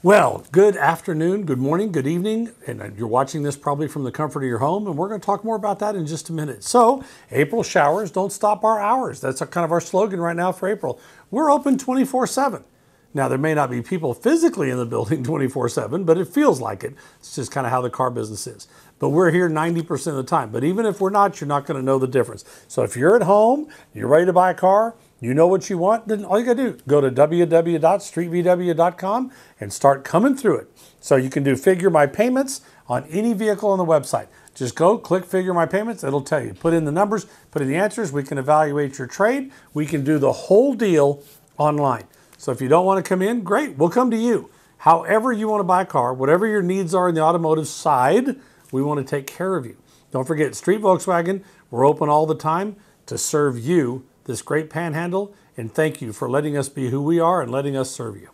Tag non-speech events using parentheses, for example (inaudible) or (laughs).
Well, good afternoon, good morning, good evening, and uh, you're watching this probably from the comfort of your home, and we're going to talk more about that in just a minute. So, April showers don't stop our hours. That's kind of our slogan right now for April. We're open 24 7. Now, there may not be people physically in the building (laughs) 24 7, but it feels like it. It's just kind of how the car business is. But we're here 90% of the time. But even if we're not, you're not going to know the difference. So if you're at home, you're ready to buy a car, you know what you want, then all you got to do, go to www.streetvw.com and start coming through it. So you can do figure my payments on any vehicle on the website. Just go, click figure my payments, it'll tell you. Put in the numbers, put in the answers, we can evaluate your trade. We can do the whole deal online. So if you don't want to come in, great, we'll come to you. However you want to buy a car, whatever your needs are in the automotive side, we want to take care of you. Don't forget, Street Volkswagen, we're open all the time to serve you this great panhandle, and thank you for letting us be who we are and letting us serve you.